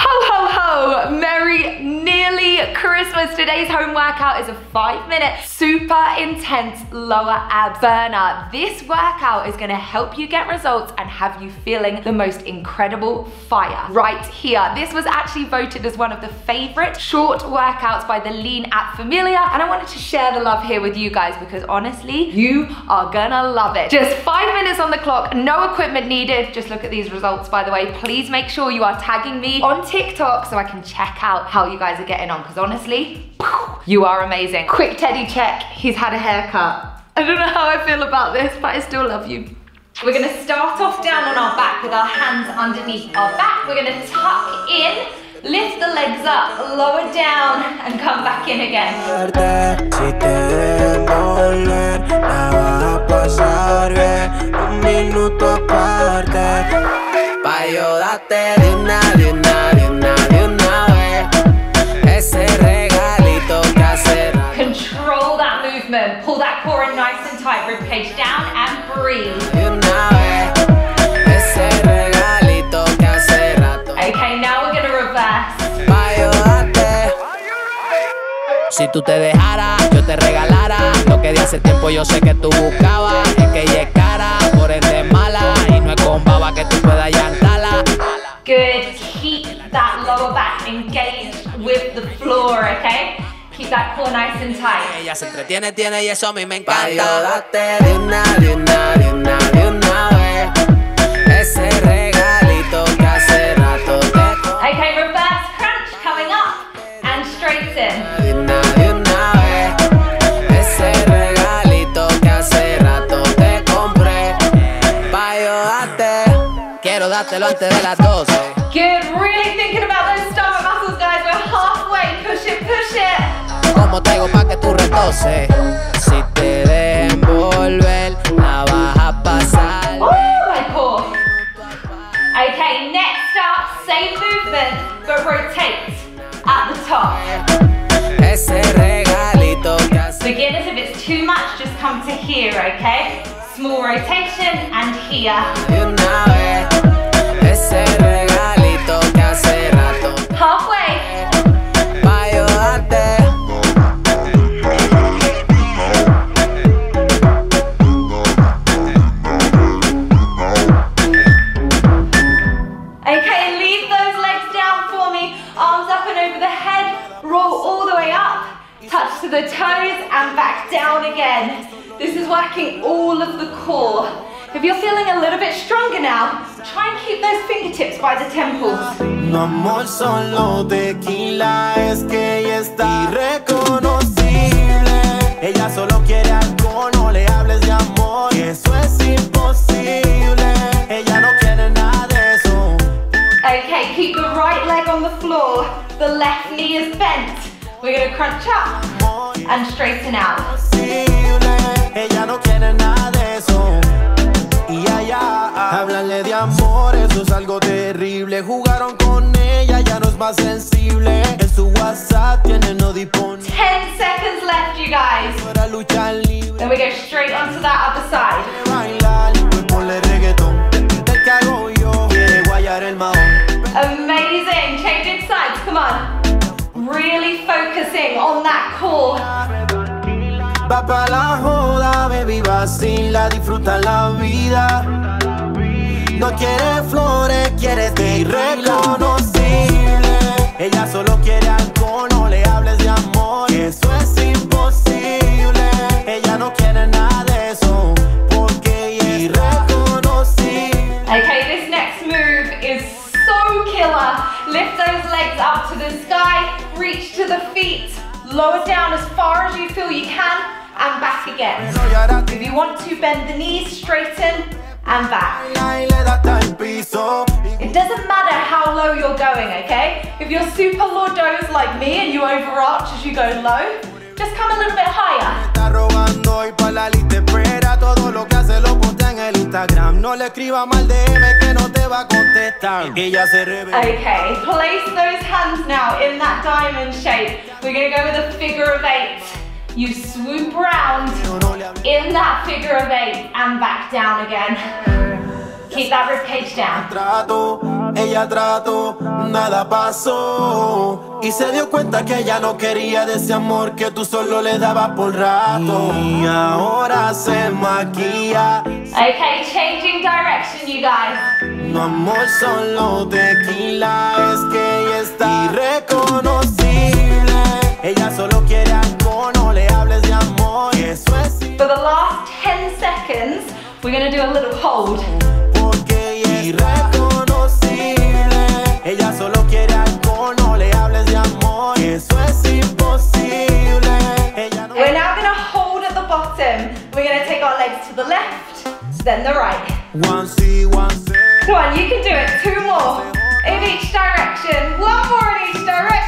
Ho ho Christmas. Today's home workout is a five minute, super intense lower ab burner. This workout is gonna help you get results and have you feeling the most incredible fire right here. This was actually voted as one of the favorite short workouts by the Lean app Familia, and I wanted to share the love here with you guys because honestly, you are gonna love it. Just five minutes on the clock, no equipment needed. Just look at these results, by the way. Please make sure you are tagging me on TikTok so I can check out how you guys are getting on because honestly, you are amazing. Quick Teddy check, he's had a haircut. I don't know how I feel about this, but I still love you. We're gonna start off down on our back with our hands underneath our back. We're gonna tuck in, lift the legs up, lower down, and come back in again. Core nice and tight. Rib cage down and breathe. Okay, now we're gonna reverse. Si tú te dejaras, yo te regalara Lo que de hace tiempo yo sé que tú buscabas Es que ella es cara, por ende mala Y no es con baba que tú puedas llantarla Good. Keep that lower back engaged with the floor, okay? Keep that core nice and tight. Ella se entretiene, tiene y eso a mí me encanta. Pa' yo darte de una, de una, de una, de una vez. Ese regalito que hace rato te Okay, reverse crunch coming up and straighten. De una, de una vez. Ese regalito que hace rato te compré. Pa' yo darte. Quiero dártelo antes de las 12. Good. Really Como traigo pa' que tú retoses. Si te dejas envolver, la vas a pasar. Ooh, my core. Okay, next up, same movement, but rotate at the top. Ese regalito Beginners, if it's too much, just come to here, okay? Small rotation and here. To the toes and back down again. This is working all of the core. If you're feeling a little bit stronger now, try and keep those fingertips by the temples. No amor, solo tequila, es que ella está irreconocible. Ella solo quiere alcohol, no le hables de amor, eso es imposible. Ella no quiere nada de eso. Okay, keep the right leg on the floor. The left knee is bent. We're gonna crunch up and straighten out. Imposible. Ella no quiere nada de eso. Y allá, háblale de amor, eso es algo terrible. Jugaron con ella, ya no es más sensible. En su WhatsApp tiene no disponible 10 seconds left, you guys. para luchar libre. Then we go straight onto that other side. bailar, pues ponle reggaetón. Te cago yo, quiere guayar el mahón. Amazing. Changing sides. Come on. Really focusing on that core. Va pa' la joda, baby, vacila, disfruta la vida. No quiere flores, quiere ser irreconocible. Ella solo quiere alcohol, no le hables de amor. Eso es reach to the feet, lower down as far as you feel you can, and back again. If you want to bend the knees, straighten and back. It doesn't matter how low you're going, okay? If you're super lordos like me and you overarch as you go low, just come a little bit higher. Instagram No le escriba mal DM que no te va a contestar ella se revela Okay, place those hands now in that diamond shape. We're gonna go with a figure of eight. You swoop round in that figure of eight and back down again. Keep that rib cage down. trato ella trató, nada pasó. Y se dio cuenta que ella no quería de ese amor que tú solo le dabas por rato. Y ahora se maquilla. Okay, changing direction, you guys. No amor, solo tequila. Es que ella está irreconocible. Ella solo quiere alcohol, no le hables de amor. Eso es. For the last 10 seconds, we're gonna do a little hold. Porque ella We're gonna take our legs to the left, then the right. One see, one see. Come on, you can do it. Two more in each direction. One more in each direction.